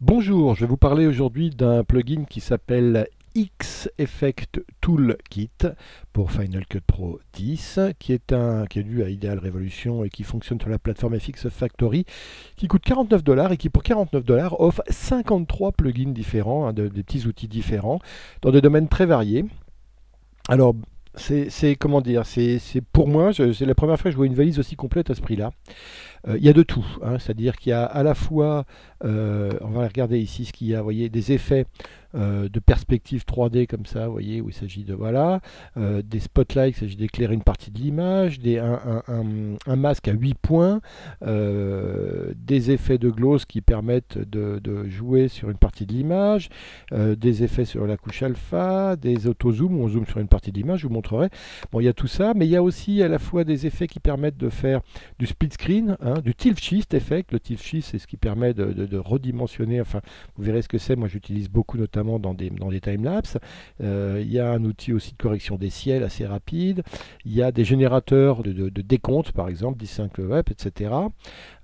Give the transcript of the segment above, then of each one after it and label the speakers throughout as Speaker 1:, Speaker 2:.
Speaker 1: Bonjour, je vais vous parler aujourd'hui d'un plugin qui s'appelle X-Effect Toolkit pour Final Cut Pro 10, qui est, un, qui est dû à Ideal Revolution et qui fonctionne sur la plateforme FX Factory, qui coûte 49 dollars et qui pour 49 dollars offre 53 plugins différents, hein, des petits outils différents, dans des domaines très variés. Alors, c'est comment dire, c'est pour moi, c'est la première fois que je vois une valise aussi complète à ce prix-là. Euh, il y a de tout, hein, c'est-à-dire qu'il y a à la fois, euh, on va regarder ici ce qu'il y a, vous voyez, des effets euh, de perspective 3D comme ça, voyez, où il s'agit de, voilà, des spotlights, il s'agit d'éclairer une partie de l'image, un, un, masque à 8 points, des effets de gloss qui permettent de, jouer sur une partie de l'image, des effets sur la couche alpha, des auto-zoom, on zoome sur une partie de l'image, je vous montrerai. Bon, il y a tout ça, mais il y a aussi à la fois des effets qui permettent de faire du split screen, Hein, du tilt shift effect. Le tilt shift, c'est ce qui permet de, redimensionner. Enfin, vous verrez ce que c'est. Moi, j'utilise beaucoup, notamment dans des, dans des timelapses. Euh, il y a un outil aussi de correction des ciels assez rapide. Il y a des générateurs de, décompte, par exemple, 15 web, etc.,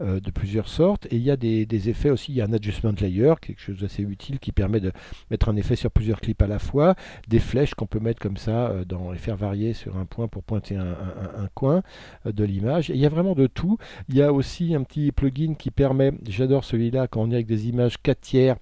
Speaker 1: euh, de plusieurs sortes. Et il y a des, effets aussi. Il y a un adjustment layer, quelque chose d'assez utile qui permet de mettre un effet sur plusieurs clips à la fois. Des flèches qu'on peut mettre comme ça euh, dans, et faire varier sur un point pour pointer un, un coin de l'image. Il y a vraiment de tout. Il y a aussi un petit plugin qui permet, j'adore celui-là quand on est avec des images 4 tiers,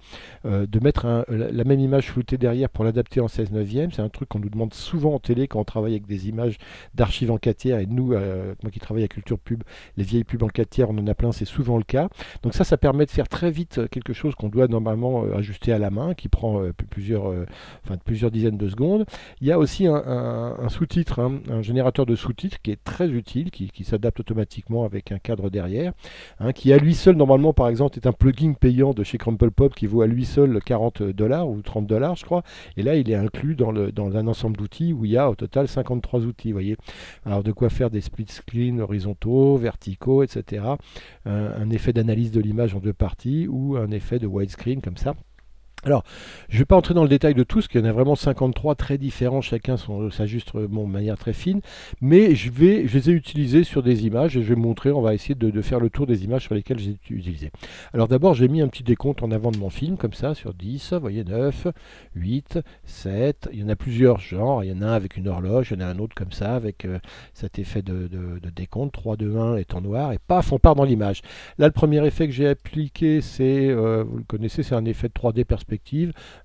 Speaker 1: euh, de mettre la même image floutée derrière pour l'adapter en 16 neuvième. C'est un truc qu'on nous demande souvent en télé quand on travaille avec des images d'archives en 4 tiers. Et nous, euh, moi qui travaille à Culture Pub, les vieilles pubs en 4 tiers, on en a plein, c'est souvent le cas. Donc ça, ça permet de faire très vite euh, quelque chose qu'on doit normalement ajuster à la main, qui prend plusieurs, enfin, plusieurs dizaines de secondes. Il y a aussi un, sous-titre, hein, un générateur de sous-titres qui est très utile, qui, qui s'adapte automatiquement avec un cadre derrière, hein, qui à lui seul, normalement, par exemple, est un plugin payant de chez Crumple Pop qui vaut à lui seul 40 dollars ou 30 dollars, je crois. Et là, il est inclus dans, le, dans un ensemble d'outils où il y a au total 53 outils, voyez. Alors, de quoi faire des split screens horizontaux, verticaux, etc. un effet d'analyse de l'image en deux parties ou un effet de widescreen comme ça. Alors, je ne vais pas entrer dans le détail de tout, parce qu'il y en a vraiment 53 très différents, chacun s'ajuste de manière très fine, mais je les ai utilisés sur des images, et je vais montrer, on va essayer de, faire le tour des images sur lesquelles j'ai utilisé. Alors d'abord, j'ai mis un petit décompte en avant de mon film, comme ça, sur 10, vous voyez, 9, 8, 7, il y en a plusieurs genres, il y en a un avec une horloge, il y en a un autre comme ça, avec euh, cet effet de, décompte, 3, 2, 1 est en noir, et paf, on part dans l'image. Là, le premier effet que j'ai appliqué, c'est, euh, vous le connaissez, c'est un effet de 3D perspective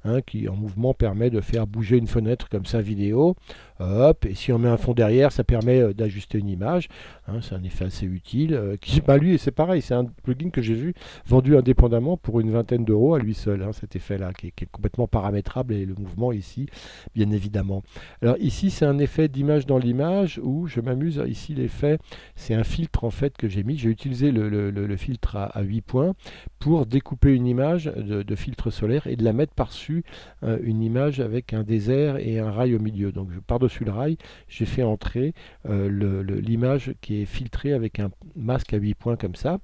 Speaker 1: Hein, qui en mouvement permet de faire bouger une fenêtre comme ça vidéo. Hop, et si on met un fond derrière, ça permet euh, d'ajuster une image. Hein, c'est un effet assez utile. Euh, qui, bah, lui, c'est pareil, c'est un plugin que j'ai vu vendu indépendamment pour une vingtaine d'euros à lui seul, hein, cet effet-là, qui, est complètement paramétrable et le mouvement ici, bien évidemment. Alors ici, c'est un effet d'image dans l'image où je m'amuse. Ici, l'effet, c'est un filtre en fait que j'ai mis. J'ai utilisé le, filtre à, 8 points pour découper une image de, filtre solaire et de la mettre par-dessus euh, une image avec un désert et un rail au milieu. Donc je pars dessus le rail, j'ai fait entrer euh, l'image qui est filtrée avec un masque à 8 points comme ça.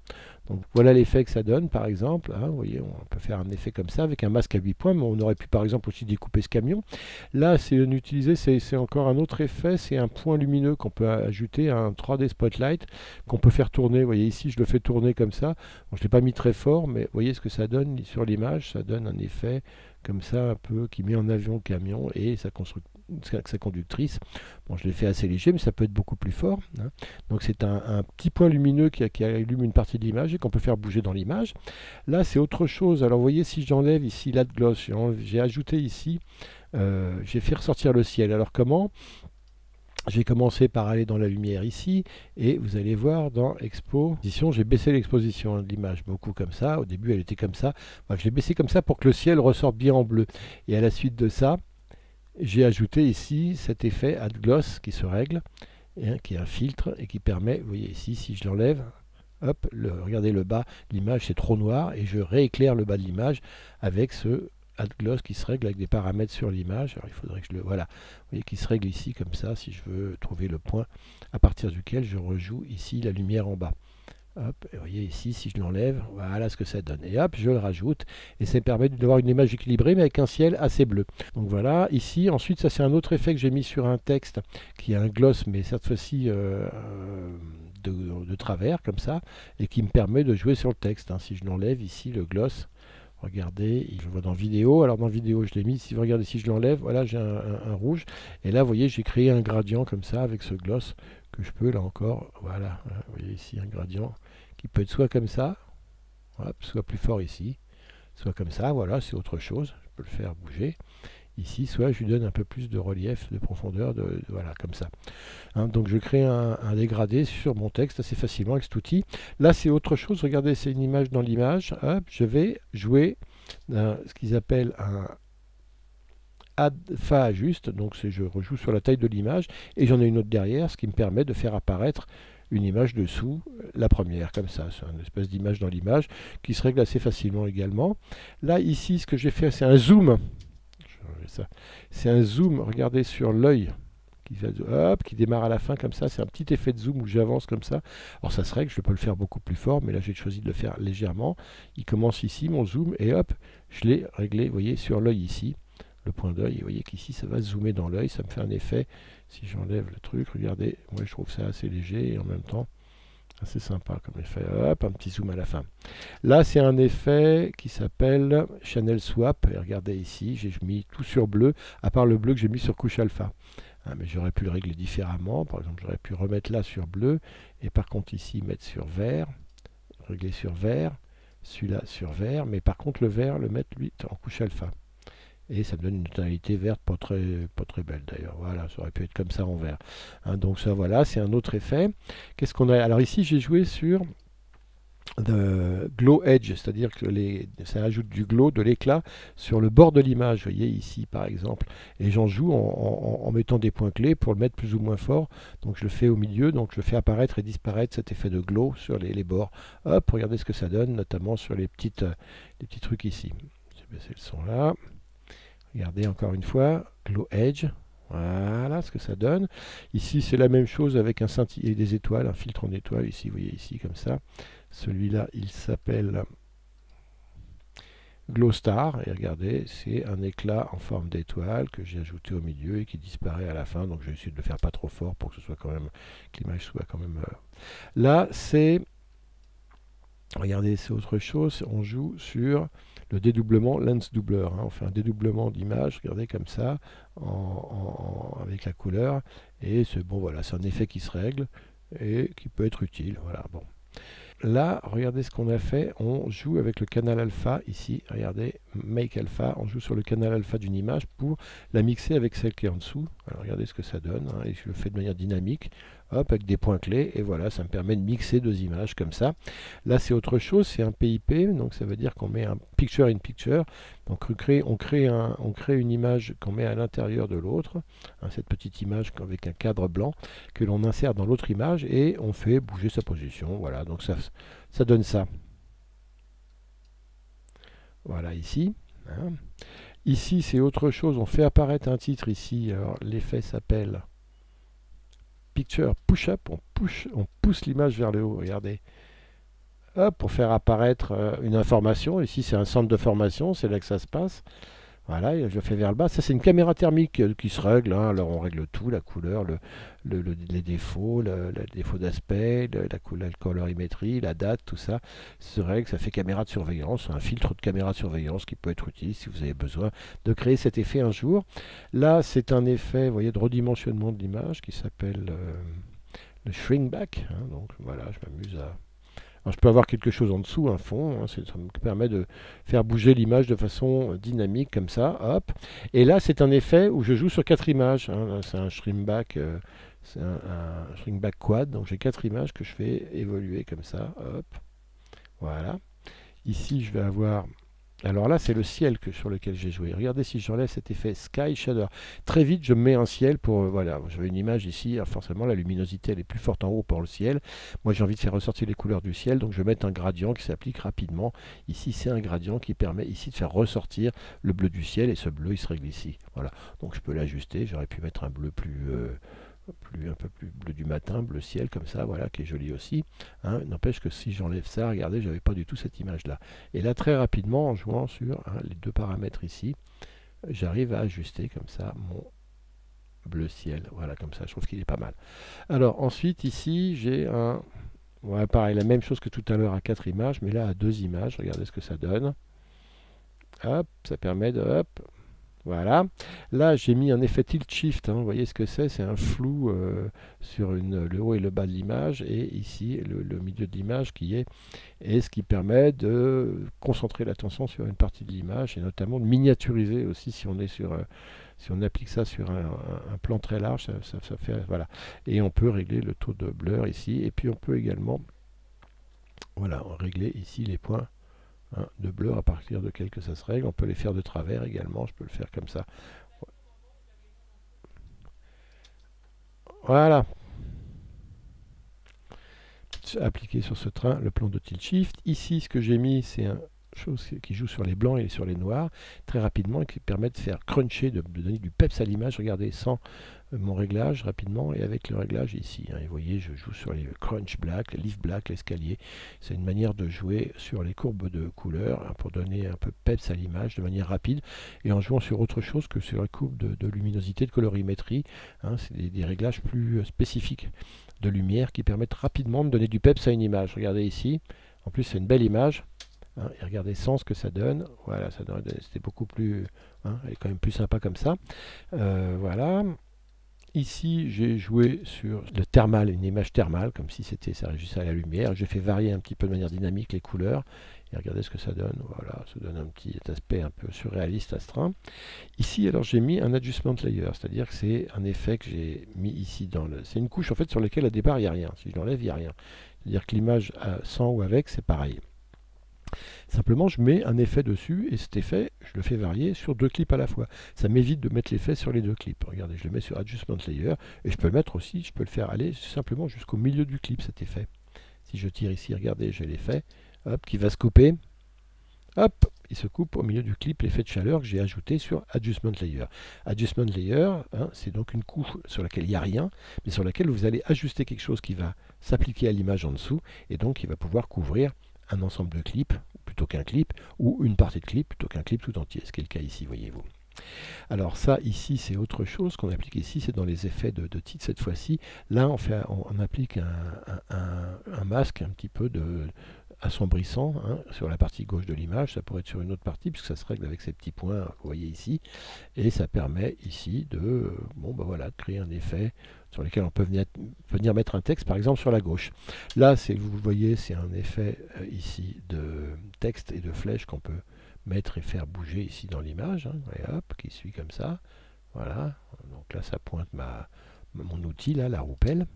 Speaker 1: Donc voilà l'effet que ça donne par exemple. Hein, vous voyez, on peut faire un effet comme ça avec un masque à 8 points, mais on aurait pu par exemple aussi découper ce camion. Là, c'est utilisé, c'est encore un autre effet, c'est un point lumineux qu'on peut ajouter à un 3D spotlight qu'on peut faire tourner. Vous voyez ici, je le fais tourner comme ça. je ne l'ai pas mis très fort, mais vous voyez ce que ça donne sur l'image. Ça donne un effet comme ça un peu qui met en avion le camion et sa, sa conductrice. Bon, je l'ai fait assez léger, mais ça peut être beaucoup plus fort. Hein. Donc c'est un, petit point lumineux qui, qui, allume une partie de l'image et qu'on peut faire bouger dans l'image. Là, c'est autre chose. Alors vous voyez, si j'enlève ici la gloss, j'ai ajouté ici, euh, j'ai fait ressortir le ciel. Alors comment? J'ai commencé par aller dans la lumière ici, et vous allez voir dans Exposition, j'ai baissé l'exposition de l'image beaucoup comme ça. Au début, elle était comme ça. je l'ai baissé comme ça pour que le ciel ressorte bien en bleu. Et à la suite de ça, j'ai ajouté ici cet effet Add Gloss qui se règle, qui est un filtre et qui permet, vous voyez ici, si je l'enlève, hop, regardez le bas, l'image c'est trop noir, et je rééclaire le bas de l'image avec ce add gloss qui se règle avec des paramètres sur l'image. Alors il faudrait que je le. Voilà. Vous voyez qui se règle ici comme ça si je veux trouver le point à partir duquel je rejoue ici la lumière en bas. Hop, vous voyez ici, si je l'enlève, voilà ce que ça donne. Et hop, je le rajoute. Et ça permet d'avoir une image équilibrée, mais avec un ciel assez bleu. Donc voilà, ici, ensuite, ça c'est un autre effet que j'ai mis sur un texte, qui est un gloss, mais cette fois-ci euh, de, travers, comme ça, et qui me permet de jouer sur le texte. Hein. Si je l'enlève ici, le gloss, Regardez, je vois dans vidéo. Alors dans vidéo, je l'ai mis. Si vous regardez, si je l'enlève, voilà, j'ai un, rouge. Et là, vous voyez, j'ai créé un gradient comme ça avec ce gloss que je peux là encore. Voilà, hein, vous voyez ici un gradient qui peut être soit comme ça, soit plus fort ici, soit comme ça. Voilà, c'est autre chose. Je peux le faire bouger ici, soit je lui donne un peu plus de relief, de profondeur, de, voilà, comme ça. Hein, donc je crée un, dégradé sur mon texte assez facilement avec cet outil. Là, c'est autre chose. Regardez, c'est une image dans l'image. Je vais jouer ce qu'ils appellent un fa ajuste. Donc je rejoue sur la taille de l'image et j'en ai une autre derrière, ce qui me permet de faire apparaître une image dessous, la première, comme ça. C'est une espèce d'image dans l'image qui se règle assez facilement également. Là, ici, ce que j'ai fait, c'est un zoom c'est un zoom, regardez sur l'œil qui, qui démarre à la fin comme ça. C'est un petit effet de zoom où j'avance comme ça. Alors ça serait que je peux le faire beaucoup plus fort, mais là j'ai choisi de le faire légèrement. Il commence ici, mon zoom, et hop, je l'ai réglé, vous voyez, sur l'œil ici. Le point d'œil, vous voyez qu'ici ça va zoomer dans l'œil, ça me fait un effet. Si j'enlève le truc, regardez, moi je trouve ça assez léger et en même temps c'est sympa comme effet. Hop, un petit zoom à la fin. Là, c'est un effet qui s'appelle Channel Swap. Et regardez ici, j'ai mis tout sur bleu, à part le bleu que j'ai mis sur couche alpha. Hein, mais j'aurais pu le régler différemment. Par exemple, j'aurais pu remettre là sur bleu, et par contre ici, mettre sur vert, régler sur vert, celui-là sur vert, mais par contre le vert, le mettre lui en couche alpha et ça me donne une tonalité verte pas très, pas très belle d'ailleurs. Voilà, ça aurait pu être comme ça en vert. Hein, donc ça voilà, c'est un autre effet. Qu'est-ce qu'on a? Alors ici j'ai joué sur the glow edge, c'est-à-dire que ça ajoute du glow, de l'éclat sur le bord de l'image. Vous voyez ici par exemple. Et j'en joue en, mettant des points clés pour le mettre plus ou moins fort. Donc je le fais au milieu, donc je fais apparaître et disparaître cet effet de glow sur les, bords. Hop, regardez ce que ça donne, notamment sur les, petites, les petits trucs ici. Je vais baisser le son là. Regardez encore une fois, Glow Edge. Voilà ce que ça donne. Ici, c'est la même chose avec un scintillé des étoiles, un filtre en étoiles. Ici, vous voyez ici, comme ça. Celui-là, il s'appelle Glow Star. Et regardez, c'est un éclat en forme d'étoile que j'ai ajouté au milieu et qui disparaît à la fin. Donc, je vais essayer de le faire pas trop fort pour que ce soit quand même, l'image soit quand même... Euh, là, c'est... Regardez, c'est autre chose. On joue sur le dédoublement lens doubleur. Hein. On fait un dédoublement d'image, regardez comme ça, avec la couleur. Et c'est bon, voilà, c'est un effet qui se règle et qui peut être utile. Voilà, bon. Là, regardez ce qu'on a fait. On joue avec le canal alpha ici. Regardez, make alpha. On joue sur le canal alpha d'une image pour la mixer avec celle qui est en dessous. Alors regardez ce que ça donne. Hein, et je le fais de manière dynamique hop, avec des points clés, et voilà, ça me permet de mixer deux images comme ça. Là, c'est autre chose, c'est un PIP, donc ça veut dire qu'on met un picture in picture, donc on crée, on crée, une image qu'on met à l'intérieur de l'autre, hein, cette petite image avec un cadre blanc, que l'on insère dans l'autre image, et on fait bouger sa position, voilà, donc ça, ça donne ça. Voilà, ici. Hein. Ici, c'est autre chose, on fait apparaître un titre ici, alors l'effet s'appelle picture push-up, on, on pousse l'image vers le haut, regardez. Hop, pour faire apparaître euh, une information. Ici, c'est un centre de formation, c'est là que ça se passe. Voilà, je fais vers le bas. Ça, c'est une caméra thermique euh, qui se règle. Hein. Alors, on règle tout, la couleur, le, les défauts, le, défaut d'aspect, la, la, colorimétrie, la date, tout ça se règle. Ça fait caméra de surveillance, un filtre de caméra de surveillance qui peut être utile si vous avez besoin de créer cet effet un jour. Là, c'est un effet, de redimensionnement de l'image qui s'appelle euh, le shrink back. Hein. donc, voilà, je m'amuse à je peux avoir quelque chose en dessous, un fond, hein, ça me permet de faire bouger l'image de façon dynamique comme ça, hop. Et là, c'est un effet où je joue sur quatre images. Hein. c'est un shrink back, euh, c'est un, quad, donc j'ai quatre images que je fais évoluer comme ça, hop. Voilà. Ici, je vais avoir alors là, c'est le ciel sur lequel j'ai joué. Regardez si j'enlève cet effet Sky Shadow. Très vite, je mets un ciel pour... Euh, voilà, j'avais une image ici. forcément, la luminosité, elle est plus forte en haut pour le ciel. Moi, j'ai envie de faire ressortir les couleurs du ciel. Donc, je vais mettre un gradient qui s'applique rapidement. Ici, c'est un gradient qui permet ici de faire ressortir le bleu du ciel. Et ce bleu, il se règle ici. Voilà. Donc, je peux l'ajuster. J'aurais pu mettre un bleu plus... Euh, plus, un peu plus bleu du matin, bleu ciel comme ça, voilà, qui est joli aussi. Hein. N'empêche que si j'enlève ça, regardez, j'avais pas du tout cette image-là. Et là, très rapidement, en jouant sur hein, les deux paramètres ici, j'arrive à ajuster comme ça mon bleu ciel. Voilà, comme ça, je trouve qu'il est pas mal. Alors ensuite, ici, j'ai un... Voilà, pareil, la même chose que tout à l'heure à quatre images, mais là à deux images, regardez ce que ça donne. hop, ça permet de, hop, voilà. Là, j'ai mis un effet tilt shift. Hein. Vous voyez ce que c'est? C'est un flou euh, sur le haut et le bas de l'image. Et ici, le, milieu de l'image qui est. Et ce qui permet de concentrer l'attention sur une partie de l'image. Et notamment de miniaturiser aussi si on est sur. Euh, si on applique ça sur un, plan très large, ça, fait. Voilà. Et on peut régler le taux de blur ici. Et puis on peut également. Voilà, régler ici les points Hein, de bleu à partir de quelques ça se règle. On peut les faire de travers également, je peux le faire comme ça. Voilà. Appliquer sur ce train le plan de tilt shift. Ici, ce que j'ai mis, c'est un chose qui joue sur les blancs et sur les noirs très rapidement et qui permet de faire cruncher, de, donner du peps à l'image. Regardez, sans euh, mon réglage rapidement et avec le réglage ici. Hein. vous voyez, je joue sur les crunch black, les leaf black, l'escalier. C'est une manière de jouer sur les courbes de couleurs hein, pour donner un peu peps à l'image de manière rapide et en jouant sur autre chose que sur les courbes de, luminosité, de colorimétrie. Hein. c'est des, réglages plus euh, spécifiques de lumière qui permettent rapidement de donner du peps à une image. Regardez ici. En plus, c'est une belle image. Hein, et regardez sans ce que ça donne. Voilà, ça c'était beaucoup plus, hein, quand même plus sympa comme ça. Euh, voilà. Ici, j'ai joué sur le thermal, une image thermale, comme si c'était ça réagissait à la lumière. J'ai fait varier un petit peu de manière dynamique les couleurs. Et regardez ce que ça donne. Voilà, ça donne un petit aspect un peu surréaliste, astreint. Ici, alors j'ai mis un adjustment layer, c'est-à-dire que c'est un effet que j'ai mis ici dans le. C'est une couche en fait sur laquelle à départ il n'y a rien. Si je l'enlève, il n'y a rien. C'est-à-dire que l'image sans ou avec, c'est pareil. Simplement, je mets un effet dessus et cet effet, je le fais varier sur deux clips à la fois. Ça m'évite de mettre l'effet sur les deux clips. Regardez, je le mets sur Adjustment Layer et je peux le mettre aussi, je peux le faire aller simplement jusqu'au milieu du clip cet effet. Si je tire ici, regardez, j'ai l'effet, hop, qui va se couper. Hop, il se coupe au milieu du clip l'effet de chaleur que j'ai ajouté sur Adjustment Layer. Adjustment Layer, hein, c'est donc une couche sur laquelle il n'y a rien, mais sur laquelle vous allez ajuster quelque chose qui va s'appliquer à l'image en dessous, et donc il va pouvoir couvrir un ensemble de clips plutôt qu'un clip, ou une partie de clip plutôt qu'un clip tout entier, ce qui est le cas ici, voyez-vous. Alors ça, ici, c'est autre chose qu'on applique ici, c'est dans les effets de, titre cette fois-ci. Là, on, fait, on, applique un, masque un petit peu de, assombrissant hein, sur la partie gauche de l'image. Ça pourrait être sur une autre partie, puisque ça se règle avec ces petits points que vous voyez ici. Et ça permet ici de, bon, bah voilà, créer un effet sur lequel on peut venir, mettre un texte, par exemple sur la gauche. Là, vous le voyez, c'est un effet euh, ici de texte et de flèche qu'on peut mettre et faire bouger ici dans l'image. Hein, et hop, qui suit comme ça. Voilà. Donc là, ça pointe ma, mon outil, là, la roupelle.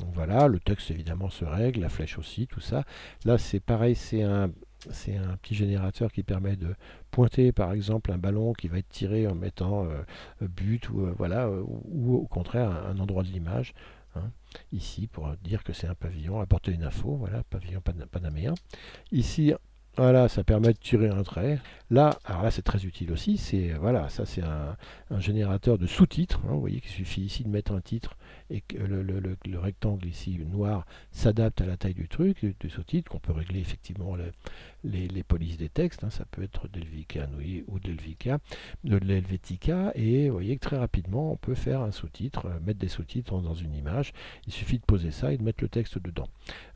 Speaker 1: Donc voilà, le texte évidemment se règle, la flèche aussi, tout ça. Là, c'est pareil, c'est un, c'est un petit générateur qui permet de pointer par exemple un ballon qui va être tiré en mettant euh, but ou euh, voilà ou, au contraire un, endroit de l'image hein. ici pour dire que c'est un pavillon apporter une info voilà pavillon panaméen ici voilà, ça permet de tirer un trait. Là, alors là, c'est très utile aussi. C'est voilà, ça c'est un, générateur de sous-titres. Hein. vous voyez qu'il suffit ici de mettre un titre et que le, rectangle ici noir s'adapte à la taille du truc, du sous-titre, qu'on peut régler effectivement les, polices des textes, hein. ça peut être de l'Helvetica ou de l'Helvetica, de et vous voyez que très rapidement on peut faire un sous-titre, euh, mettre des sous-titres dans une image, il suffit de poser ça et de mettre le texte dedans.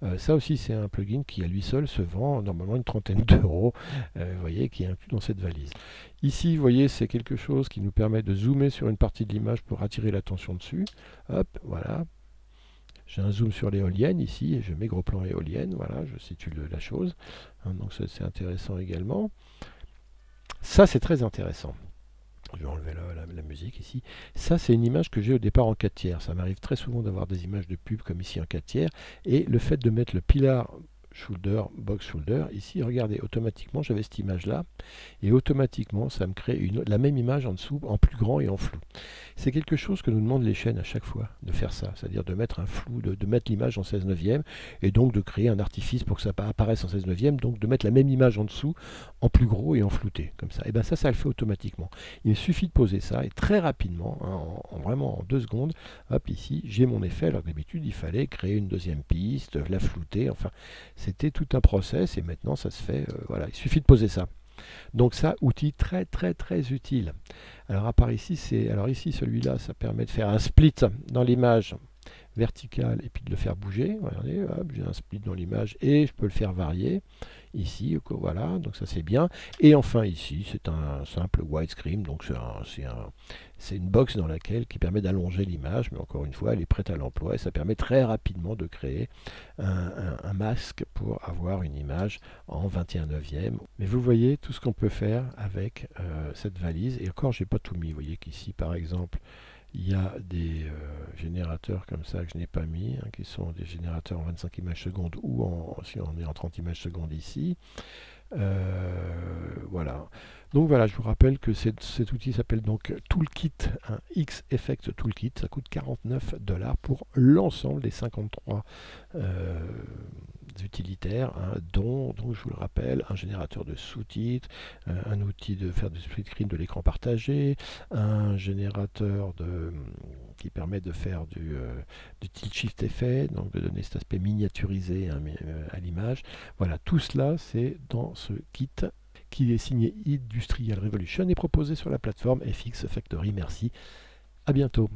Speaker 1: Euh, ça aussi c'est un plugin qui à lui seul se vend normalement une trentaine d'euros, euh, vous voyez, qui est inclus dans cette valise. Ici, vous voyez, c'est quelque chose qui nous permet de zoomer sur une partie de l'image pour attirer l'attention dessus. Hop, voilà. J'ai un zoom sur l'éolienne ici, et je mets gros plan éolienne, voilà, je situe la chose. Hein, donc c'est intéressant également. Ça, c'est très intéressant. Je vais enlever la, la musique ici. Ça, c'est une image que j'ai au départ en 4 tiers. Ça m'arrive très souvent d'avoir des images de pub comme ici en 4 tiers. Et le fait de mettre le pilar shoulder, box shoulder. Ici, regardez, automatiquement, j'avais cette image-là, et automatiquement, ça me crée une, la même image en dessous, en plus grand et en flou. C'est quelque chose que nous demandent les chaînes à chaque fois, de faire ça, c'est-à-dire de mettre un flou, de, mettre l'image en 16 neuvième, et donc de créer un artifice pour que ça apparaisse en 16 neuvième, donc de mettre la même image en dessous, en plus gros et en flouté, comme ça. Et bien ça, ça le fait automatiquement. Il suffit de poser ça, et très rapidement, hein, en, vraiment en deux secondes, hop, ici, j'ai mon effet, alors d'habitude, il fallait créer une deuxième piste, la flouter, enfin, c'était tout un process et maintenant ça se fait, euh, voilà, il suffit de poser ça. Donc ça, outil très très très utile. Alors à part ici, c'est alors ici celui-là, ça permet de faire un split dans l'image verticale et puis de le faire bouger. Regardez, j'ai un split dans l'image et je peux le faire varier. ici, voilà, donc ça c'est bien. Et enfin ici, c'est un simple widescreen, donc c'est une box dans laquelle qui permet d'allonger l'image, mais encore une fois, elle est prête à l'emploi et ça permet très rapidement de créer un, masque pour avoir une image en 21 neuvième. Mais vous voyez tout ce qu'on peut faire avec euh, cette valise. Et encore, j'ai pas tout mis. Vous voyez qu'ici, par exemple, il y a des euh, générateurs comme ça que je n'ai pas mis, hein, qui sont des générateurs en 25 images secondes ou en, si on est en 30 images secondes ici. Euh, voilà. Donc voilà, je vous rappelle que cet outil s'appelle donc Toolkit, un X-Effect Toolkit. Ça coûte 49 dollars pour l'ensemble des 53 euh, utilitaires, hein, dont, je vous le rappelle, un générateur de sous-titres, euh, un outil de faire du split screen de l'écran partagé, un générateur de, qui permet de faire du, du tilt shift effet, donc de donner cet aspect miniaturisé hein, à l'image. Voilà, tout cela c'est dans ce kit qui est signé Industrial Revolution et proposé sur la plateforme FX Factory. Merci. À bientôt.